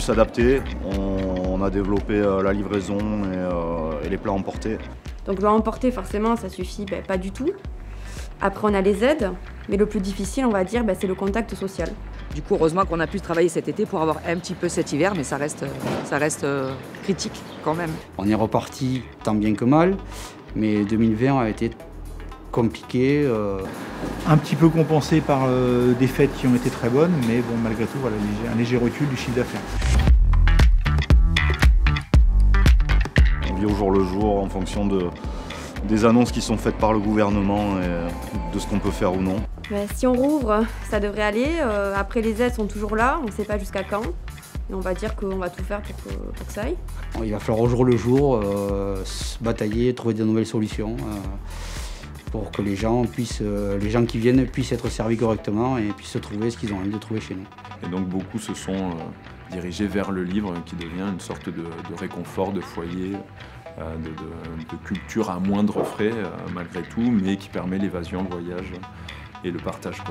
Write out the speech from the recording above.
s'adapter. On, a développé la livraison et, les plats emportés. Donc le emporter, forcément, ça suffit ben, pas du tout. Après, on a les aides, mais le plus difficile, on va dire, ben, c'est le contact social. Du coup, heureusement qu'on a pu travailler cet été pour avoir un petit peu cet hiver, mais ça reste, ça reste critique quand même. On est reparti tant bien que mal, mais 2020 a été compliqué. Euh. Un petit peu compensé par euh, des fêtes qui ont été très bonnes, mais bon, malgré tout, voilà, un léger recul du chiffre d'affaires. On vit au jour le jour en fonction de, des annonces qui sont faites par le gouvernement et de ce qu'on peut faire ou non. si on rouvre, ça devrait aller. Euh, après, les aides sont toujours là, on ne sait pas jusqu'à quand. Et on va dire qu'on va tout faire pour que, ça aille. Il va falloir au jour le jour se batailler, trouver de nouvelles solutions pour que les gens, puissent, euh, les gens qui viennent puissent être servis correctement et puissent trouver ce qu'ils ont envie de trouver chez nous. Et donc beaucoup se sont euh, dirigés vers le livre qui devient une sorte de, réconfort, de foyer, euh, de, culture à moindre frais malgré tout, mais qui permet l'évasion, le voyage et le partage.